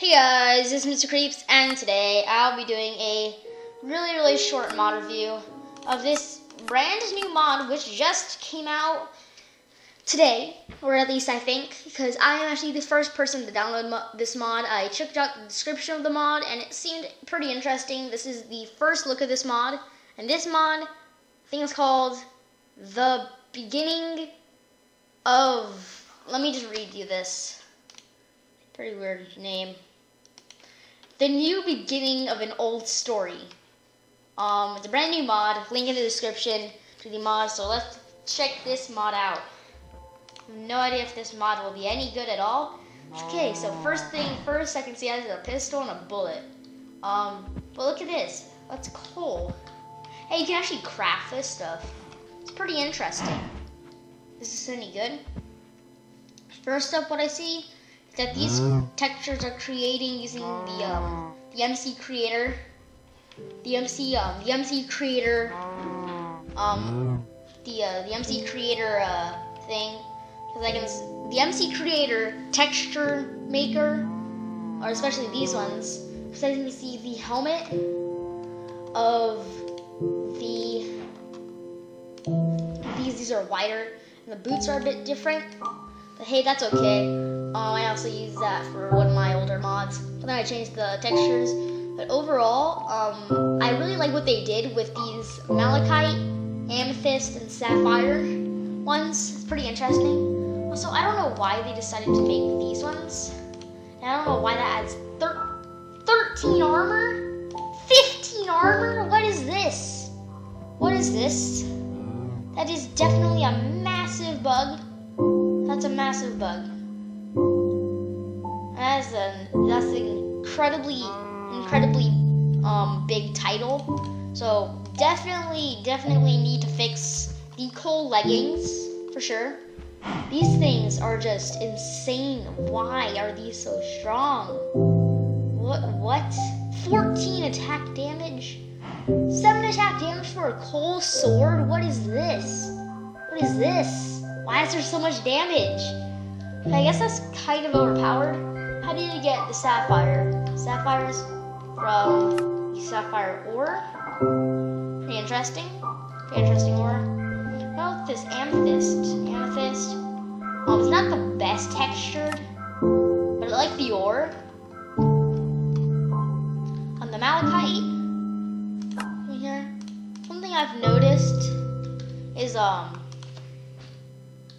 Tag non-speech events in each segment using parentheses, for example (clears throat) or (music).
Hey guys, this is Mr. Creeps, and today I'll be doing a really, really short mod review of this brand new mod which just came out today, or at least I think, because I am actually the first person to download mo this mod. I checked out the description of the mod, and it seemed pretty interesting. This is the first look of this mod, and this mod, thing is called The Beginning of... Let me just read you this. Pretty weird name the new beginning of an old story. Um, it's a brand new mod. Link in the description to the mod. So let's check this mod out. No idea if this mod will be any good at all. Okay, so first thing first, I can see it has a pistol and a bullet. Um, but look at this. That's cool. Hey, you can actually craft this stuff. It's pretty interesting. Is this any good? First up, what I see that these mm. textures are creating using the um, the MC Creator, the MC um, the MC Creator, um, the uh, the MC Creator uh, thing, because I can the MC Creator texture maker, or especially these ones, because I can see the helmet of the these these are wider and the boots are a bit different, but hey, that's okay. Um, I also use that for one of my older mods. But then I changed the textures. But overall, um, I really like what they did with these malachite, amethyst, and sapphire ones. It's pretty interesting. Also, I don't know why they decided to make these ones. And I don't know why that adds thir 13 armor? 15 armor? What is this? What is this? That is definitely a massive bug. That's a massive bug. That's a that's an incredibly incredibly um big title. So definitely definitely need to fix the coal leggings for sure. These things are just insane. Why are these so strong? What what? 14 attack damage? 7 attack damage for a coal sword? What is this? What is this? Why is there so much damage? I guess that's kind of overpowered. How did you get the sapphire? Sapphires from the sapphire ore. Pretty interesting. Pretty interesting ore. Well, this amethyst. Amethyst. Um, it's not the best textured, but I like the ore. On the malachite, here, something I've noticed is um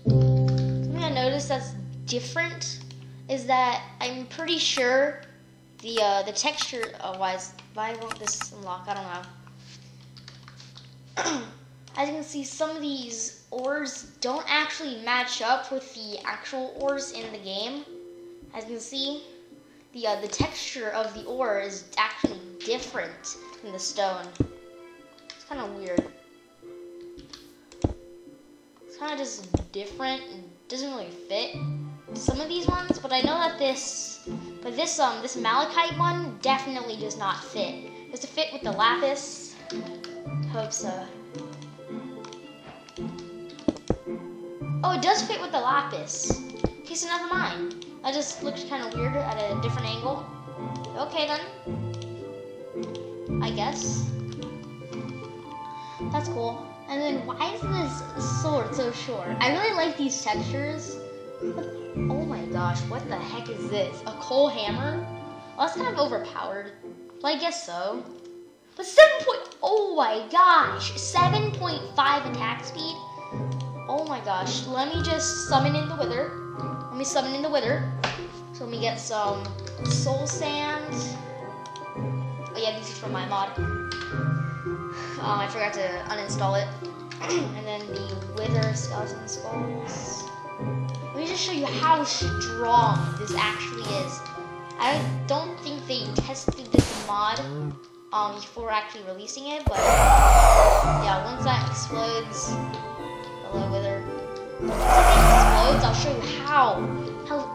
something I noticed that's different is that I'm pretty sure the uh, the texture. Why is why won't this unlock? I don't know. (clears throat) As you can see, some of these ores don't actually match up with the actual ores in the game. As you can see, the uh, the texture of the ore is actually different than the stone. It's kind of weird. It's kind of just different and doesn't really fit some of these ones, but I know that this, but this um this malachite one definitely does not fit. Does it fit with the lapis? Hope so. Oh, it does fit with the lapis. Okay, so never mind. That just looks kind of weird at a different angle. Okay then. I guess. That's cool. And then why is this sword so short? I really like these textures. Oh my gosh, what the heck is this? A coal hammer? Well, that's kind of overpowered. Well, I guess so. But 7 point, oh my gosh, 7.5 attack speed? Oh my gosh, let me just summon in the wither. Let me summon in the wither. So let me get some soul sand. Oh yeah, these are from my mod. Um, I forgot to uninstall it. (clears throat) and then the wither skeleton skulls. Let me just show you how strong this actually is. I don't think they tested this mod um, before actually releasing it, but yeah, once that explodes, hello wither. Once that explodes, I'll show you how, how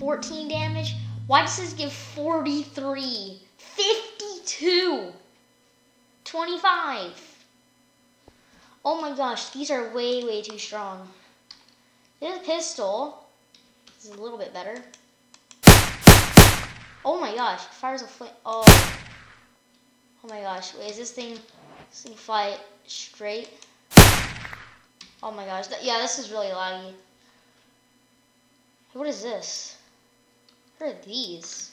14 damage. Why does this give 43? 52! 25! Oh my gosh, these are way, way too strong. This pistol is a little bit better. Oh my gosh, fires a flame. Oh. Oh my gosh, wait, is this thing, this thing fly straight? Oh my gosh, yeah, this is really laggy. What is this? What are these?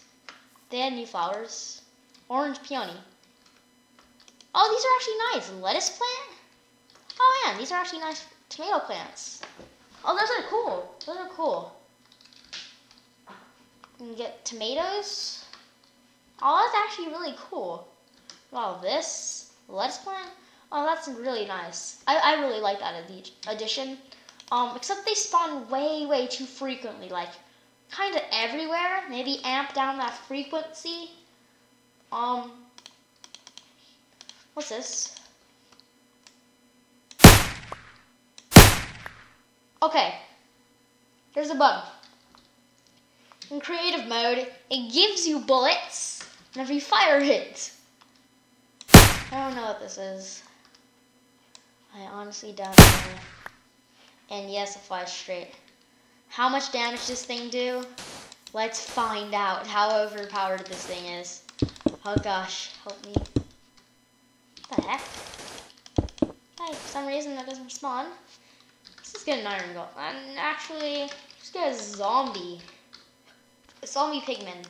They had new flowers. Orange peony. Oh, these are actually nice. Lettuce plant? Oh man, these are actually nice tomato plants. Oh, those are cool. Those are cool. You can get tomatoes. Oh, that's actually really cool. Wow, this lettuce plant. Oh, that's really nice. I, I really like that addition. Um, except they spawn way, way too frequently. Like, kind of everywhere. Maybe amp down that frequency. Um, what's this? Okay, here's a bug. In creative mode, it gives you bullets whenever you fire it. I don't know what this is. I honestly don't know. And yes, it flies straight. How much damage does this thing do? Let's find out how overpowered this thing is. Oh gosh, help me. What the heck? Hey, for some reason that doesn't spawn. Let's just get an iron golem. And actually, just get a zombie. A zombie pigman.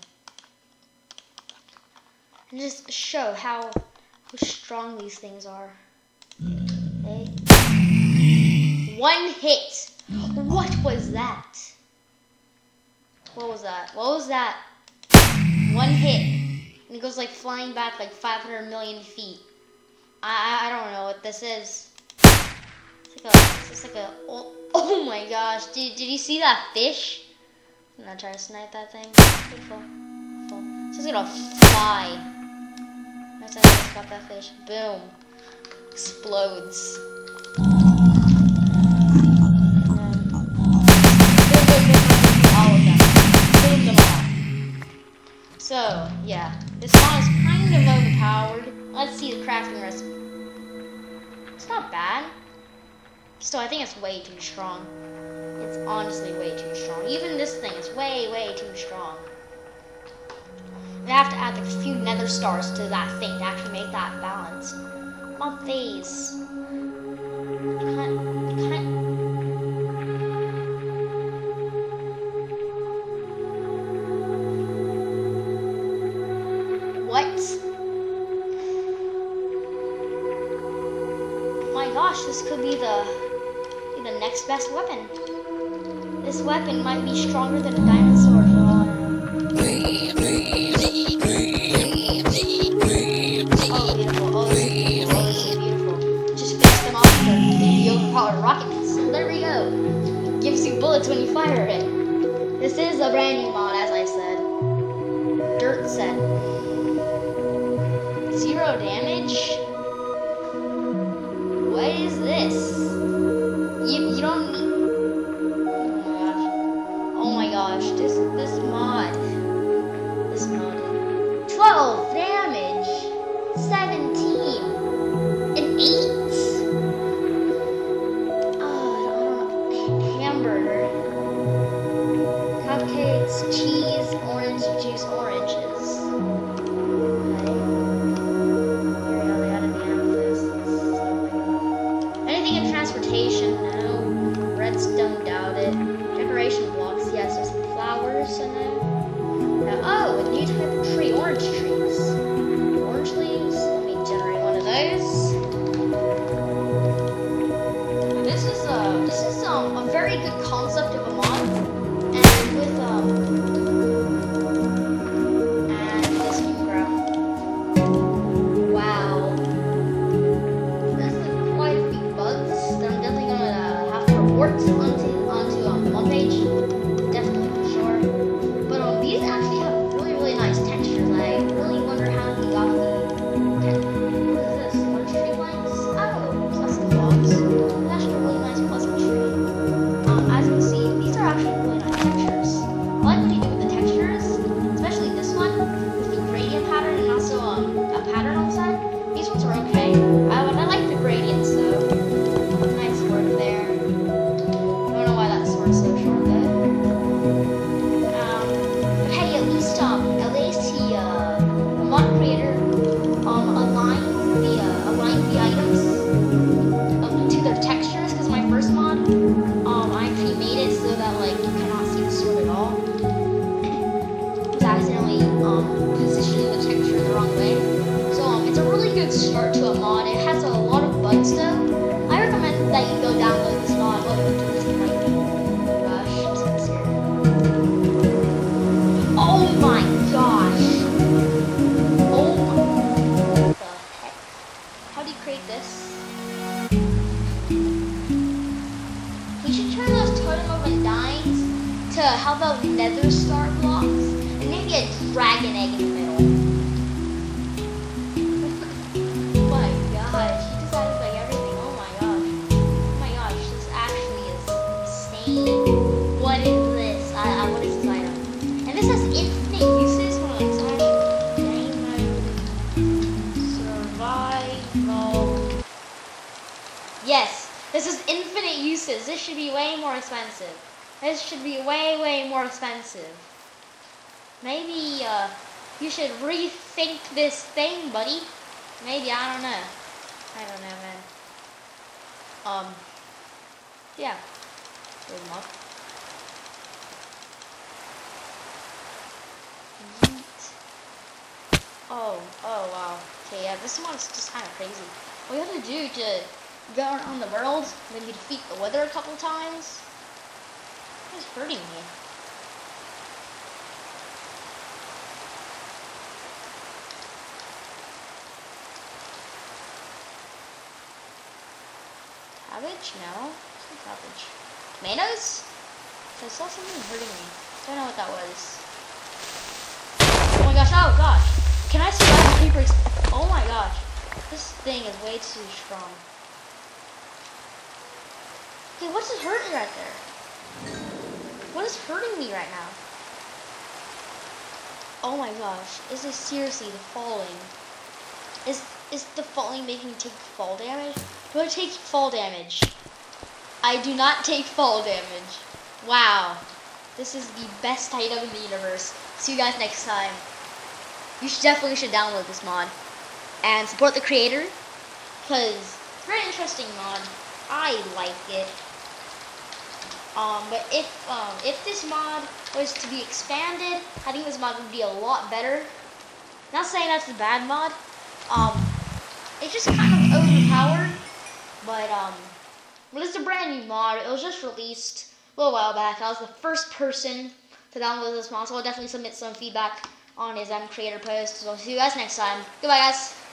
And just show how, how strong these things are. Okay. One hit. What was that? What was that? What was that? One hit. And it goes like flying back like 500 million feet. I, I don't know what this is. It's like a, it's like a, oh, (laughs) oh my gosh. Did, did you see that fish? I'm not trying to snipe that thing. Beautiful. Beautiful. Gonna fly. That's how I got that fish. Boom. Explodes. Still, I think it's way too strong. It's honestly way too strong. Even this thing is way, way too strong. We have to add like a few nether stars to that thing to actually make that balanced. On phase. What? My gosh, this could be the best weapon. This weapon might be stronger than a diamond Oh my gosh. This, this mod. This mod. 12 damage. 17. This has infinite uses. So game mode survival. Yes, this is infinite uses. This should be way more expensive. This should be way, way more expensive. Maybe uh, you should rethink this thing, buddy. Maybe, I don't know. I don't know, man. Um, yeah. Oh, oh wow. Okay, yeah, this mod's just kind of crazy. What you have to do to go around the world, maybe defeat the wither a couple times. It's hurting me. Cabbage? No. It's cabbage. Tomatoes? I saw something hurting me. Don't know what that was. Gosh, oh gosh. Can I survive the creeper? Oh my gosh. This thing is way too strong. Okay, what's it hurting right there? What is hurting me right now? Oh my gosh, is this seriously the falling? Is is the falling making me take fall damage? Do I take fall damage? I do not take fall damage. Wow. This is the best item in the universe. See you guys next time. You should definitely should download this mod and support the creator because it's a very interesting mod. I like it. Um, but if um, if this mod was to be expanded, I think this mod would be a lot better. Not saying that's a bad mod. Um, it's just kind of overpowered. But um, well, it's a brand new mod. It was just released a little while back. I was the first person to download this mod, so I'll definitely submit some feedback on his um, creator post. So I'll see you guys next time. Goodbye, guys.